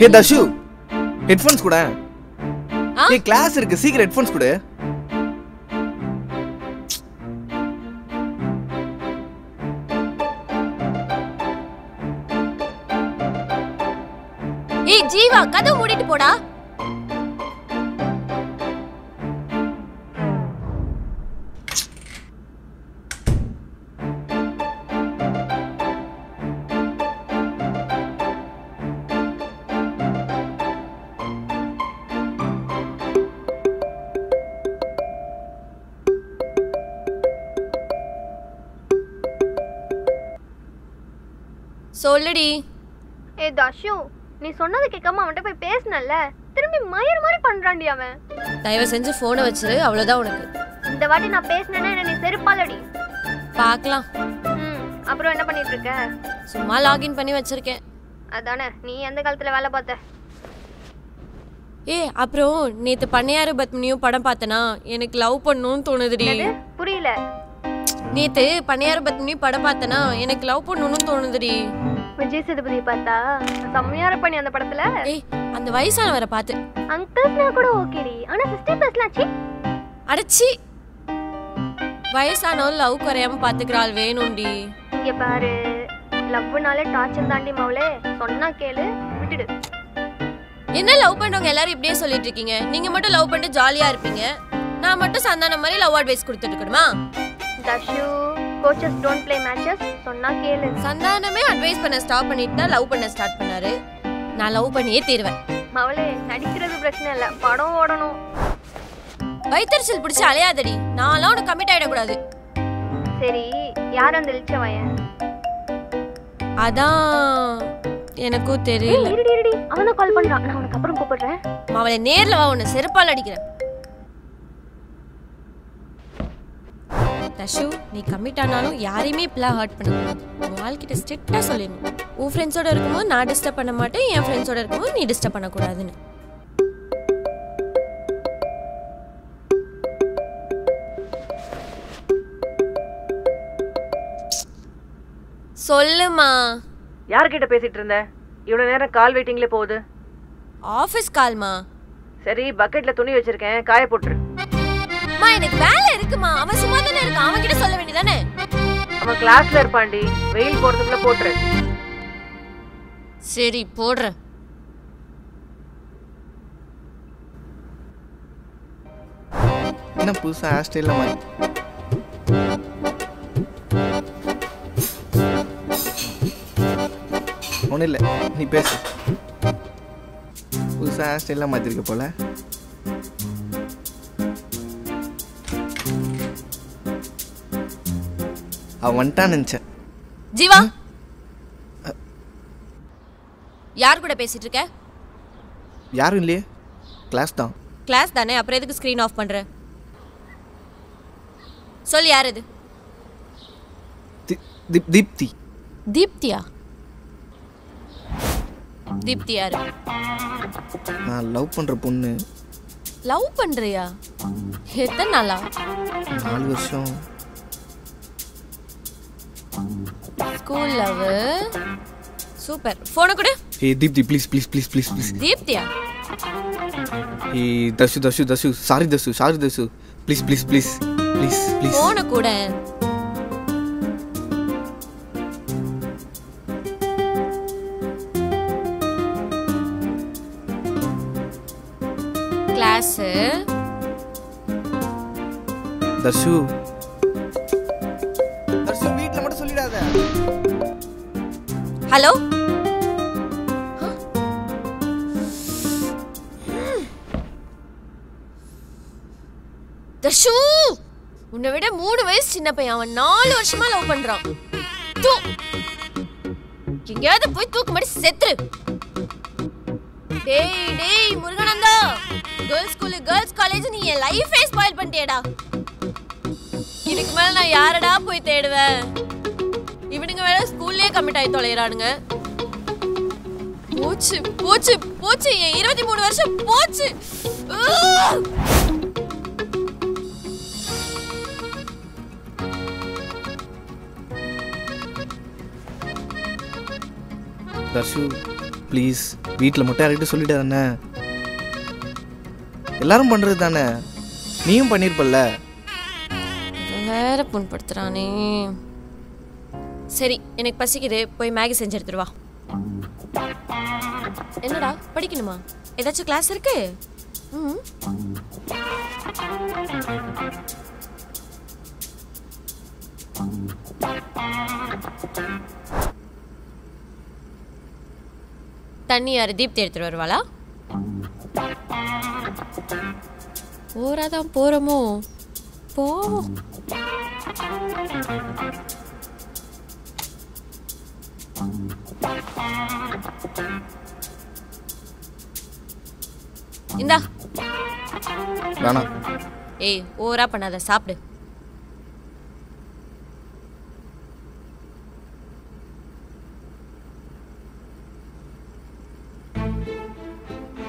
ஹே தஷு headphones கூட? A class இருக்கு. சீக்கிரம் ஹெட்ஃபோன்ஸ் கொடு. ஏய் ஜீவா கதவு மூடிட்டு போடா. சொல்லுடி. ஏ தஷு நீ சொன்னது கேட்காம அவன்கிட்ட போய் பேசினல்ல? திரும்பி மயிர் மாதிரி பண்றான்டி அவன். தயவு செஞ்சு போனை வச்சிரு அவ்வளவுதான் உனக்கு. இந்த வாட்டி நான் பேசினேன்னா என்ன நீ செருப்பாலடி பார்க்கலாம் ம் அப்புறம் என்ன பண்ணிட்டு இருக்க சும்மா லாகின் பண்ணி வச்சிருக்கேன். அதானே நீ எந்த காலத்துல வேலை பார்த்த? ஏ அப்புறம் நேத்து பண்ணையாரு பத்மினியும் படம் பார்த்தனா எனக்கு லவ் பண்ணணும்னு தோணுதுடி? புரியல. நேத்து பண்ணையாரு பத்மினியும் படம் பார்த்தனா எனக்கு லவ் பண்ணணும்னு தோணுதுடி. விஜய் சேதுபதி பார்த்தா செம்மையா இருப்ப நீ அந்த படத்துல. ஏய் அந்த வயசானவரை பார்த்து அங்கிள்ஸ்னா கூட ஓகேடி ஆனா சிஸ்டர் பேசலாம் சி அடைச்சி வயசானவள் லவ் குறையாம பாத்துக்கிறாள் வேணும்டி. இங்க பாரு. லவ்னாலே டார்ச்சர் தாண்டி மவளே. சொன்னா கேளு. விட்டுடு. என்ன லவ் பண்றவங்க எல்லாரும் இப்படியே சொல்லிட்டு இருக்கீங்க? நீங்க மட்டும் லவ் பண்ணிட்டு ஜாலியா இருப்பீங்க. நான் மட்டும் சந்தானம் மாதிரி லவ் அட்வைஸ் கொடுத்துட்டு இருக்கணுமா? Dashu coaches don't play matches சொன்னா கேளு. சந்தானமே அட்வைஸ் பண்ண ஸ்டாப் பண்ணிட்டு தான் லவ் பண்ண ஸ்டார்ட் பண்ணாரு. நான் லவ் பண்ணியே தீருவேன். மவளே நடிக்கிறது பிரச்சனை இல்ல படம் ஓடணும். வயிற்றுச்சல் பிடிச்சி அலையாதடி. நான்லாம் உனக்கு கமிட் ஆயிடக்கூடாது. சரி யார் அந்த இழிச்சவன் அதான் எனக்கும் தெரியல. இருடி இருடி அவன் தான் கால் பண்றான். நான் உனக்கு அப்புறம் கூப்பிடுறேன். அவளை நேர்ல வா உன்னை செருப்பால் அடிக்கிறேன். தஷு நீ கமிட் ஆனாலும் யாரையுமே இப்பெல்லாம் ஹர்ட் பண்ணக்கூடாது உன் வாழ்க்கிட்ட ஸ்ட்ரிக்டா சொல்லிடணும் உன் ஃப்ரெண்ட்ஸோட இருக்கும்போது நான் டிஸ்டர்ப் பண்ண மாட்டேன் என் ஃப்ரெண்ட்ஸோட இருக்கும்போது நீ டிஸ்டர்ப் பண்ணக்கூடாதுன்னு. சொல்லுமா. யார்கிட்ட பேசிட்டு இருந்த? இவ்வளவு நேரம் கால் வெயிட்டிங்ல போகுது. ஆஃபீஸ் கால்மா சரி பக்கெட்ல துணி வச்சிருக்கேன் காய போட்டுரு. அம்மா எனக்கு வேலை இருக்குமா? அவன் சும்மா தானே இருக்கான் அவன் கிட்ட சொல்ல வேண்டியதானே? அவன் கிளாஸ்ல இருப்பான்டி. வெயில் போறதுக்குள்ள போட்டுரு. சரி போடுறேன். என்ன புதுசா ஹேர் ஸ்டைலில் மாதிரி ஒன்றும் இல்லை நீ பேசு. புதுசாக ஹேர் ஸ்டைலாம் மாற்றிருக்க போல. அவன் வந்துட்டான்னு நினச்சேன். ஜீவா? யார் கூட பேசிட்டு இருக்க? யாரும் இல்லையே. கிளாஸ் தான். கிளாஸ் தானே? அப்புறம் எதுக்கு ஸ்க்ரீன் ஆஃப் பண்ற? சொல்லு யார் இது? தீப்தி. தீப்தியா? தீப்தி யாரு? நான் லவ் பண்ணுற பொண்ணு. லவ் பண்றியா? எத்தனை நாளா? நாலு வருஷம். School love. சூப்பர் போனை கொடு. Hey Deepthi please please please please please தீப்தியா hey Dashu Dashu Dashu sorry Dashu sorry Dashu please please please please please போனை கூட. Class Darshu hello? தர்ஷு! உன்னை விட மூணு வயசு சின்ன பையன். அவன் நாலு வருஷமா லவ் பண்றான். தூ. எங்கேயாவது போய் தூக்கு மாதிரி செத்துரு. டேய் டேய் முருகனந்தா! கேர்ள்ஸ் ஸ்கூலு கேர்ள்ஸ் காலேஜ் நீ என் லைஃபே ஸ்பாயில் பண்ணிட்டியடா. இதுக்கு மேல நான் யாரடா போய் தேடுவேன்? இவனுங்க வேற ஸ்கூல்லே கமிட் ஆகி தொலைகிறானுங்க போச்சு போச்சு போச்சு. என் இருபத்தி மூணு வருஷம் போச்சு. தர்ஷு ப்ளீஸ் வீட்டில் மட்டும் யார்கிட்ட சொல்லிட்டாரு தானே? எல்லாரும் பண்ணுறது தானே? நீயும் பண்ணியிருப்பல்ல வேற புண்படுத்துகிறானே எனக்கு பசிக்குது போய் மேகி செஞ்சு எடுத்துருவா என்னடா படிக்கணுமா? ஏதாச்சும் கிளாஸ் இருக்கு? ம் தண்ணி யாரு தீப்தி எடுத்துட்டு வருவாளா? போறாதான் போறோமோ? போவோம் இந்தா. வேணாம் ஏய் ஓவரா பண்ணாத சாப்பிடு.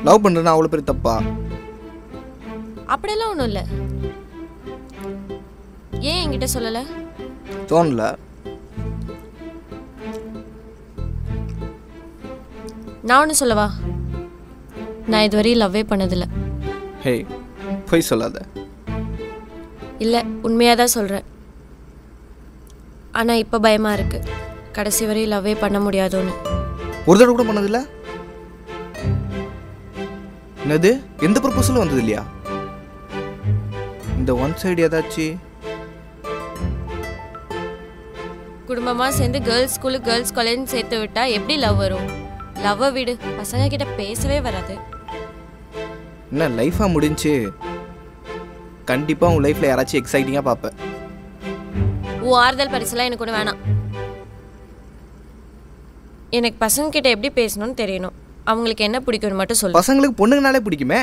லவ் பண்ணுறேன்னா அவ்வளோ பெரிய தப்பா? அப்படியெல்லாம் ஒன்றும் இல்லை. ஏன் என்கிட்ட சொல்லலை? தோணல. நான் ஒன்று சொல்லவா? நான் இதுவரையும் லவ்வே பண்ணதில்லை. ஹே பொய் சொல்லாத. இல்லை உண்மையாக தான் சொல்கிறேன். ஆனால் இப்போ பயமாக இருக்கு. கடைசி வரையும் லவ்வே பண்ண முடியாதோன்னு. ஒரு தடவை கூட பண்ணதில்ல? என்னது? எந்த ப்ரொபோசலும் வந்தது இல்லையா இந்த ஒன் சைடு ஏதாச்சும் குடும்பமாக சேர்ந்து கேர்ள்ஸ் ஸ்கூலு கேர்ள்ஸ் காலேஜ் சேர்த்து விட்டா எப்படி லவ் வரும்? லவ்வை விடு. பசங்க கிட்ட பேசவே வராது. என்ன லைஃபாக முடிஞ்சு கண்டிப்பாக உன் லைஃப்பில் யாராச்சும் எக்ஸைட்டிங்காக பார்ப்பேன் உன் ஆறுதல் பரிசெல்லாம் எனக்கு ஒன்று வேணாம். எனக்கு பசங்க கிட்ட எப்படி பேசணும்னு தெரியணும். அவங்களுக்கு என்ன பிடிக்கும்னு மட்டும் சொல்லு. பசங்களுக்கு பொண்ணுங்கனாலே பிடிக்குமே?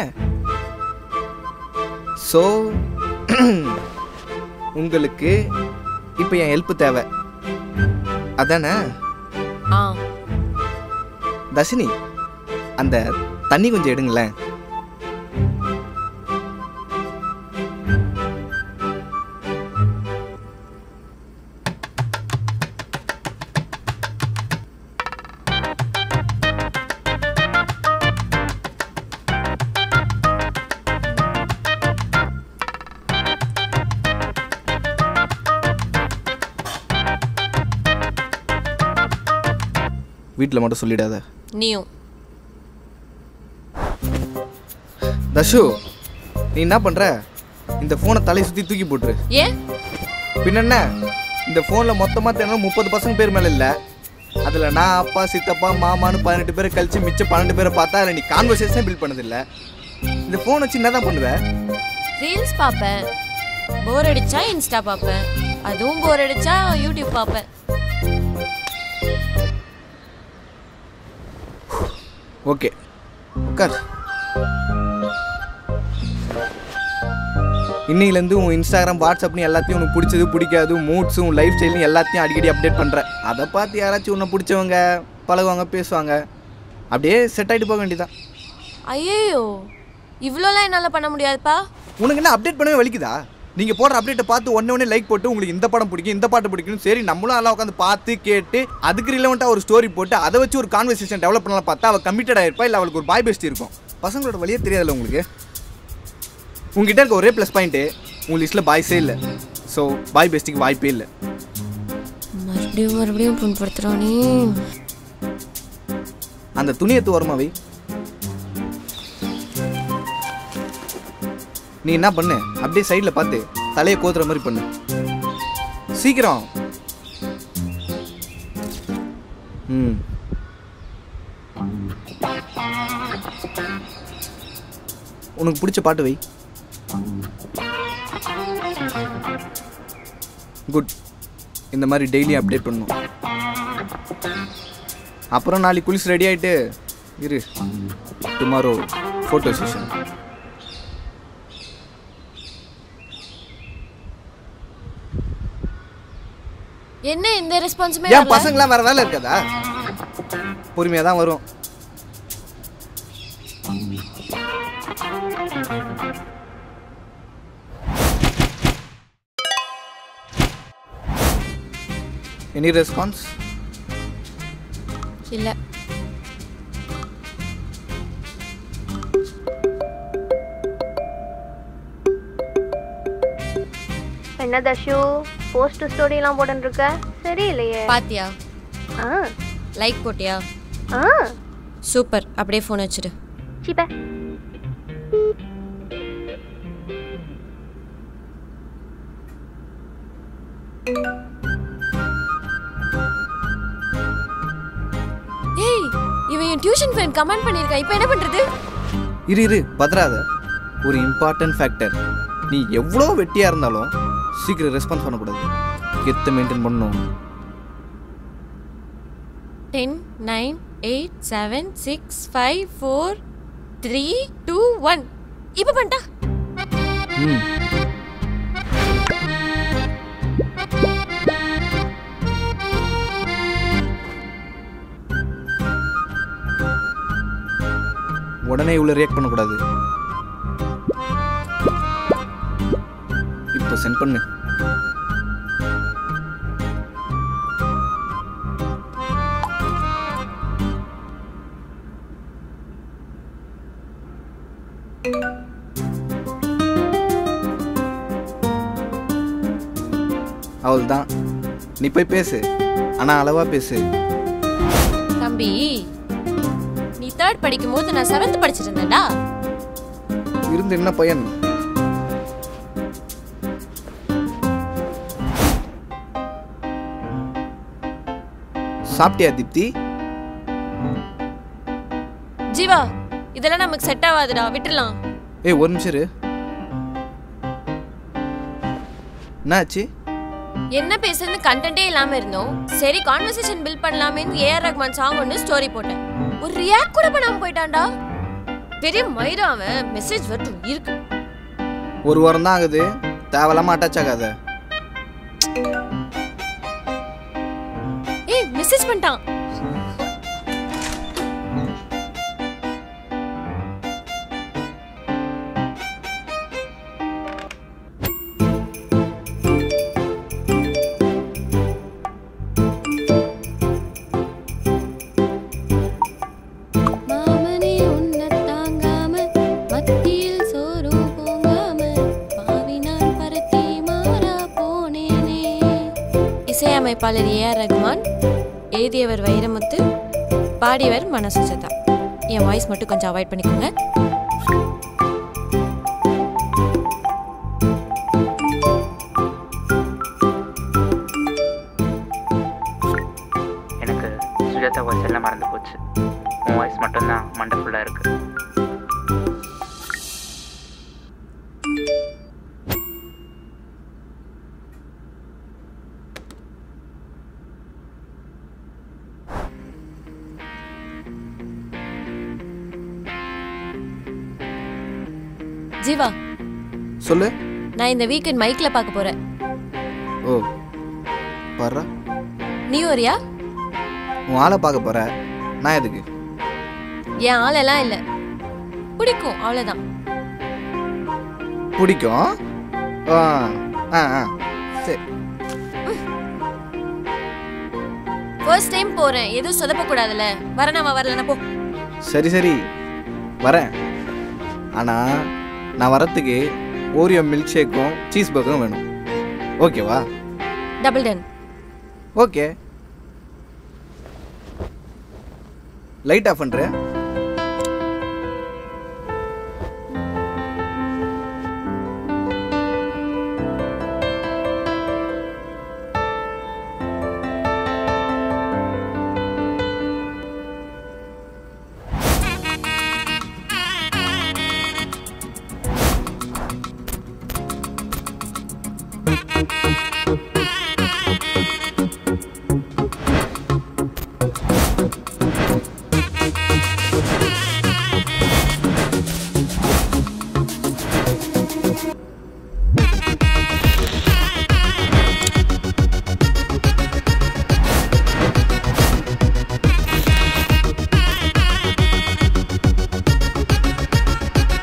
ஸோ உங்களுக்கு இப்போ என் ஹெல்ப் தேவை. அதானே? ஆ. தர்ஷினி அந்த தண்ணி கொஞ்சம் எடுங்களேன். வீட்டில் மட்டும் சொல்லிடாத. நீயும் தர்ஷு நீ என்ன பண்ற? இந்த ஃபோனை தலையை சுற்றி தூக்கி போட்டுரு. ஏன்? பின்ன என்ன இந்த ஃபோனில் மொத்தமாக தேவை முப்பது பசங்க பேர் மேலே இல்லை. அதில் நான் அப்பா சித்தப்பா மாமான்னு பதினெட்டு பேரை கழிச்சு மிச்சம் பன்னெண்டு பேரை பார்த்தா அதில் நீ கான்வர்சேஷன் பில்ட் பண்ணதில்லை. இந்த ஃபோன் வச்சு என்ன தான் பண்ணுவ? ரீல்ஸ் பார்ப்பேன். போர் அடிச்சா இன்ஸ்டா பார்ப்பேன். அதுவும் போர் அடிச்சா யூடியூப் பார்ப்பேன். ஓகே. உட்கார். இன்னையிலேருந்து உன் இன்ஸ்டாகிராம் வாட்ஸ்அப்னு எல்லாத்தையும் உனக்கு பிடிச்சது பிடிக்காது மூட்ஸும் உன் லைஃப் ஸ்டைலும் எல்லாத்தையும் அடிக்கடி அப்டேட் பண்ணுற அதை பார்த்து யாராச்சும் உன்னை பிடிச்சவங்க பழகுவாங்க பேசுவாங்க அப்படியே செட் ஆகிட்டு போக வேண்டியதான் ஐயோ இவ்வளோலாம் என்னால் பண்ண முடியாதுப்பா. உனக்கு என்ன அப்டேட் பண்ணவே வலிக்குதா? நீங்கள் போடுற அப்டேட்டை பார்த்து ஒன்று ஒன்று லைக் போட்டு உங்களுக்கு இந்த படம் பிடிக்கும் இந்த பாட்டு பிடிக்கும் சரி நம்மளும் எல்லாம் உட்காந்து பார்த்து கேட்டு அதுக்கு ரிலவெண்ட்டாக ஒரு ஸ்டோரி போட்டு அதை வச்சு ஒரு கான்வர்சேஷன் டெவலப் பண்ணலாம் பார்த்தா அவள் கமிட்டட் ஆயிருப்பா இல்லை அவளுக்கு ஒரு பாய் பெஸ்ட் இருக்கும். பசங்களோட வழியே தெரியாதுல்ல உங்களுக்கு? உங்ககிட்ட இருக்க ஒரே ப்ளஸ் பாயிண்ட்டு உங்கள் லிஸ்ட்டில் பாய்ஸே இல்லை. ஸோ பாய் பெஸ்ட்டுக்கு வாய்ப்பே இல்லை. மறுபடியும் மறுபடியும் புண்படுத்துகிறானே அந்த துணியை எடுத்து நீ என்ன பண்ணு? அப்படியே சைடில் பார்த்து தலையை கோத்துற மாதிரி பண்ணு. சீக்கிரம். ம். உனக்கு பிடிச்ச பாட்டு வை. குட் இந்த மாதிரி டெய்லி அப்டேட் பண்ணணும். அப்புறம் நாளைக்கு குளிச்சு ரெடி ஆகிட்டு இரு. டுமாரோ ஃபோட்டோ செஷன் என்ன இந்த ரெஸ்பான்ஸுமே ஏன் பசங்களாம் வேற வேலை இருக்காதா? பொறுமையாக தான் வரும். எனி ரெஸ்பான்ஸ் இல்ல. என்ன தஷு? போஸ்ட் ஸ்டோரிலாம் போட்டுன்னு இருக்க சரியில்லையே. பாத்தியா? ஆ. லைக் போட்டியா? ஆ. சூப்பர். அப்படியே ஃபோன் வச்சிடு. சீப்ப. ஏய் இவன் என் டியூஷன் ஃப்ரெண்ட் கமெண்ட் பண்ணிருக்கான் இப்போ என்ன பண்றது? இரு இரு பதறாத. ஒரு இம்பார்ட்டன்ட் ஃபேக்டர் நீ எவ்வளோ வெட்டியாக இருந்தாலும் சீக்கிரம் ரெஸ்பான்ஸ் பண்ணக்கூடாது. கெத்தை மெயின்டைன் பண்ணணும். Ten nine eight seven six five four three two one இப்போ பண்ணிட்டா? ம். உடனே இவ்வளோ ரியாக்ட் பண்ணக்கூடாது. இப்போ சென்ட் பண்ணு. அவள் தான் நீ போய் பேசு. ஆனால் அளவா பேசு. தம்பி நீ தேர்ட் படிக்கும் போது நான் செவன்த் படிச்சிட்டு இருந்தேன்டா. இருந்து என்ன பயன்? சாப்பிட்டியா தீப்தி? ஜீவா இதெல்லாம் நமக்கு செட் ஆகாதுடா விட்டுறலாம் ஏய் ஒரு நிமிஷம் இரு. என்னாச்சு? என்ன பேசுறது கண்டென்ட்டே இல்லாம இருந்தோம். சரி கான்வர்சேஷன் பில்ட் பண்ணலாமேன்னு ஏஆர் ரஹ்மான் சாங் ஒன்று ஸ்டோரி போட்டேன். ஒரு ரியாக்ட் கூட பண்ணாம போயிட்டான்டா. பெரிய மயிரா அவன் மெசேஜ் வரட்டும் இருக்கு. ஒரு வாரம் தான் ஆகுது. தேவையில்லாம அட்டாச் ஆகாத. மாறா போனேனே. இசையமைப்பாளர் ஏ ஆர் ரகுமான் எழுதியவர் வைரமுத்து பாடியவர் மனசுஜதா. என் வாய்ஸ் மட்டும் கொஞ்சம் அவாய்ட் பண்ணிக்கோங்க. நான் இந்த வீக்கெண்ட் மைக்ல பார்க்க போறேன். ஓ பாரு நீ வரியா உன் ஆளை பார்க்க போற. நான் எதுக்கு? என் ஆளெல்லாம் இல்லை. பிடிக்கும் அவ்வளோதான் பிடிக்கும்? ஆ ஆ ஆ. சரி. ஃபர்ஸ்ட் டைம் போறேன். எதுவும் சொதப்பக்கூடாதுல்ல வரனாமா வரலனா போ. சரி சரி. வரேன். ஆனால் நான் வரத்துக்கு ஓரியோ மில்க் ஷேக்கும் சீஸ் பர்கரும் வேணும் ஓகேவா double done okay light off பண்ணுறேன்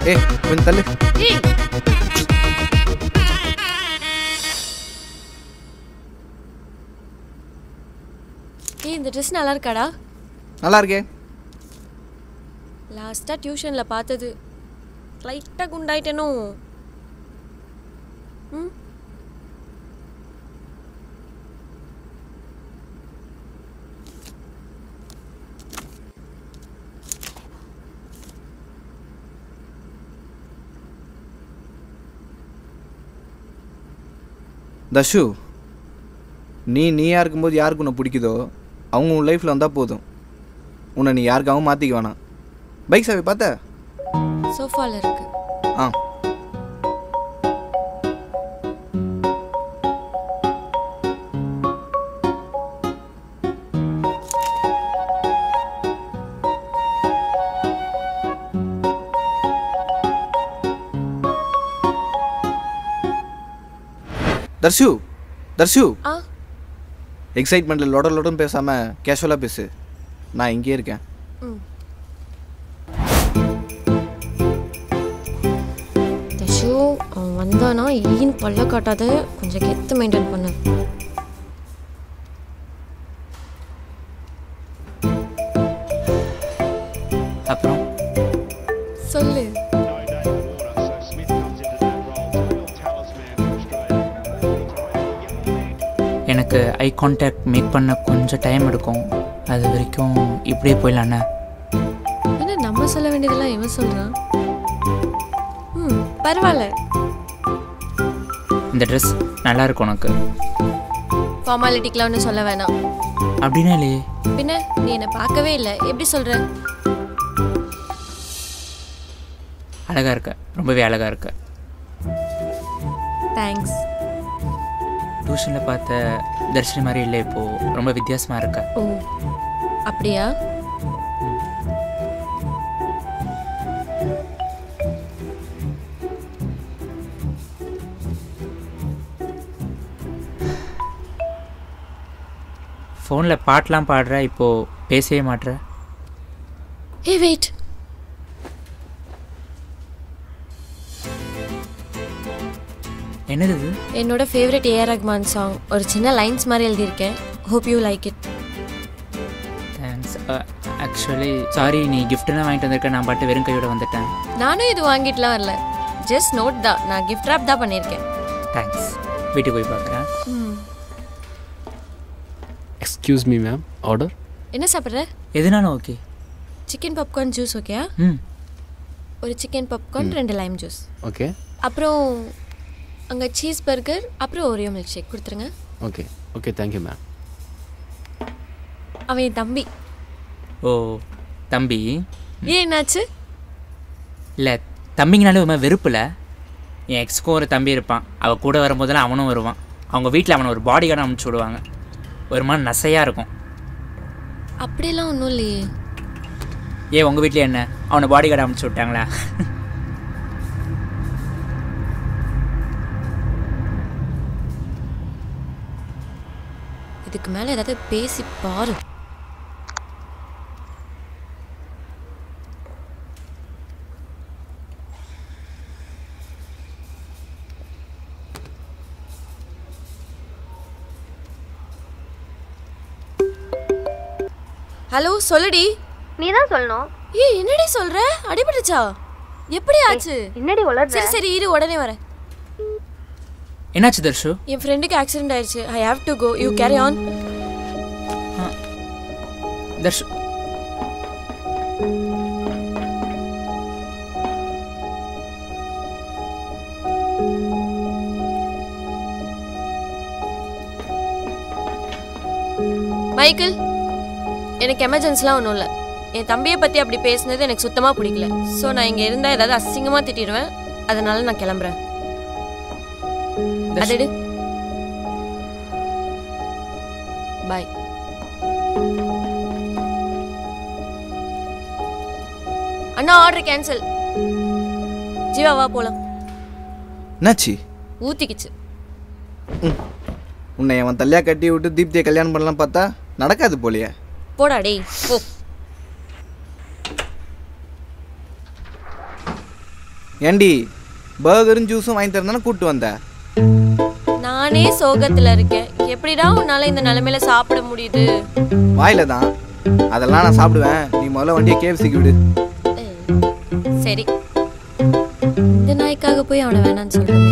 ஏ கொஞ்சம் தள்ளு ஏய் இந்த ட்ரெஸ் நல்லா இருக்காடா? நல்லா இருக்கே. லாஸ்ட்டாக டியூஷனில் பார்த்தது. லைட்டாக குண்டாயிட்டேனோ. ம்? தஷு நீ நீயா இருக்கும்போது யாருக்கு உன்னை பிடிக்குதோ அவங்க உன் லைஃப்பில் வந்தால் போதும். உன்னை நீ யாருக்காகவும் மாற்றிக்க வேணாம். பைக் சாவி பார்த்த? சோஃபால இருக்கு. ஆ. தர்ஷு தர்ஷு. ஆ? எக்ஸைட்மெண்ட்டில் லொட லொடன்னு பேசாமல் கேஷுவலாக பேசு. நான் இங்கேயே இருக்கேன். தஷு அவன் வந்தானா? ஈன் பல்ல காட்டாத. கொஞ்சம் கெத்து மெயின்டைன் பண்ணு. கான்டாக்ட் மேக் பண்ண கொஞ்சம் டைம் எடுக்கும். அது வரைக்கும் இப்படியே போயிடலாண்ணே என்ன நம்ம சொல்ல வேண்டியதெல்லாம் இவன் சொல்றான் ம் பரவாயில்ல. இந்த ட்ரெஸ் நல்லா இருக்கும் உனக்கு. ஃபார்மாலிட்டிக்கெலாம் ஒன்றும் சொல்ல வேணாம். அப்படின்னா இல்லையே. பின்ன நீ என்னை பார்க்கவே இல்லை. எப்படி சொல்ற? அழகாக இருக்க. ரொம்பவே அழகாக இருக்க. தேங்க்ஸ் டியூஷனில் பார்த்த தர்ஷினி மாதிரி இல்லை இப்போது ரொம்ப வித்தியாசமாக இருக்க. ஓ அப்படியா? ஃபோனில் பாட்டெலாம் பாடுற இப்போது பேசவே மாட்ற. ஏ வெயிட் என்னது இது? என்னோட ஃபேவரட் ஏஆர் ரஹ்மான் சாங் ஒரு சின்ன லைன்ஸ் மாதிரி எழுதியிருக்கேன். Hope you like it thanks actually sorry நீ கிஃப்ட்லாம் வாங்கிட்டு வந்திருக்க. நான் பாட்டு வெறும் கையோட வந்துட்டேன். நானும் இது வாங்கிட்டுலாம் வரல. ஜஸ்ட் நோட் தான். நான் கிஃப்ட் ராப் தான் பண்ணியிருக்கேன். தேங்க்ஸ் வீட்டுக்கு போய் பார்க்குறேன். எக்ஸ்கியூஸ் மீ மேம் ஆர்டர் என்ன சாப்பிட்ற? எதுனாலும் ஓகே சிக்கன் பாப்கார்ன் ஜூஸ் ஓகேயா ம். ஒரு சிக்கன் பாப்கார்ன் ரெண்டு லைம் ஜூஸ் ஓகே அப்புறம் அங்கே சீஸ் பர்கர் அப்புறம் ஓரியோ மில்க் ஷேக் கொடுத்துருங்க ஓகே ஓகே தேங்க்யூ மேம் அவன் என் தம்பி. ஓ தம்பி? ஏன் என்னாச்சு? இல்லை தம்பிங்கனாலே ஒரு மாதிரி வெறுப்பில். என் எக்ஸ்க்கும் ஒரு தம்பி இருப்பான். அவள் கூட வரும்போதெல்லாம் அவனும் வருவான். அவங்க வீட்டில் அவனை ஒரு பாடி கார்டு அனுப்பிச்சி விடுவாங்க. ஒரு மாதிரி நசையாக இருக்கும். அப்படியெல்லாம் ஒன்றும் இல்லையே. ஏன் உங்கள் வீட்டில் என்ன? அவனை பாடி கார்டு அனுப்பிச்சி விட்டாங்களா? இதுக்கு மேலே ஏதாவது பேசி பாரு. ஹலோ சொல்லுடி. நீ தான் சொல்லணும். ஏய் என்னடி சொல்ற? அடிபட்டுச்சா எப்படி ஆச்சு என்னடி வளர்ற சரி சரி இரு உடனே வரேன். என்னாச்சு தர்ஷு? என் ஃப்ரெண்டுக்கு ஆக்சிடென்ட் ஆயிடுச்சு. I have to go you carry on Darshu. Michael எனக்கு எமர்ஜென்சிலாம் ஒன்றும் இல்லை. என் தம்பியை பற்றி அப்படி பேசுனது எனக்கு சுத்தமாக பிடிக்கல. ஸோ நான் இங்கே இருந்தால் ஏதாவது அசிங்கமாக திட்டிடுவேன். அதனால நான் கிளம்புறேன். அதெடு பாய் அண்ணா ஆர்டர் கேன்சல் ஜீவா வா போலாம் என்னாச்சு ஊத்திக்கிச்சு உன்னை அவன் தள்ளியா கட்டி விட்டு தீப்தியை கல்யாணம் பண்ணலாம் பார்த்தா நடக்காது போலியே போடா டேய் போ ஏண்டி பர்கரும் ஜூஸும் வாங்கி தரந்தானே கூப்பிட்டு வந்த நானே சோகத்துல இருக்கேன். எப்படிடா உன்னால இந்த நிலைமையில சாப்பிட முடியுது? வாயில தான் அதெல்லாம் நான் சாப்பிடுவேன். நீ முதல்ல வண்டியை கேஎஃப்சிக்கு விடு. சரி. இந்த நாய்க்காக போய் அவனை வேணாம்னு சொல்றேன்.